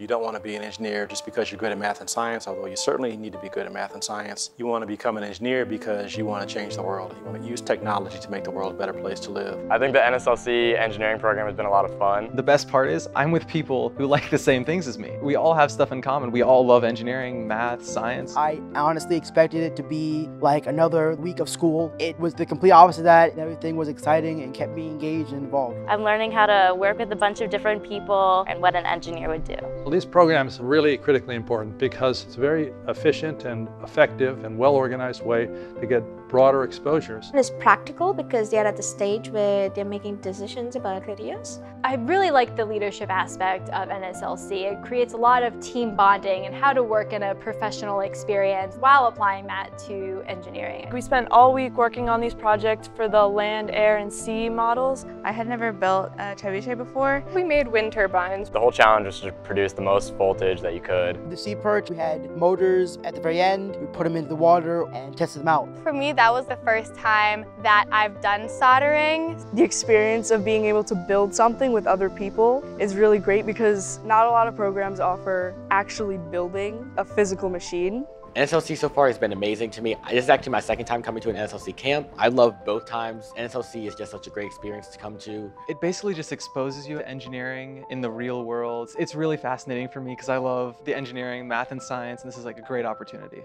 You don't want to be an engineer just because you're good at math and science, although you certainly need to be good at math and science. You want to become an engineer because you want to change the world. You want to use technology to make the world a better place to live. I think the NSLC engineering program has been a lot of fun. The best part is I'm with people who like the same things as me. We all have stuff in common. We all love engineering, math, science. I honestly expected it to be like another week of school. It was the complete opposite of that. Everything was exciting and kept me engaged and involved. I'm learning how to work with a bunch of different people and what an engineer would do. Well, these programs are really critically important because it's a very efficient and effective and well-organized way to get broader exposures. It's practical because they're at the stage where they're making decisions about careers. I really like the leadership aspect of NSLC. It creates a lot of team bonding and how to work in a professional experience while applying that to engineering. We spent all week working on these projects for the land, air, and sea models. I had never built a trebuchet before. We made wind turbines. The whole challenge was to produce the most voltage that you could. The SeaPerch, we had motors at the very end. We put them into the water and tested them out. For me, that was the first time that I've done soldering. The experience of being able to build something with other people is really great because not a lot of programs offer actually building a physical machine. NSLC so far has been amazing to me. This is actually my second time coming to an NSLC camp. I love both times. NSLC is just such a great experience to come to. It basically just exposes you to engineering in the real world. It's really fascinating for me because I love the engineering, math and science, and this is like a great opportunity.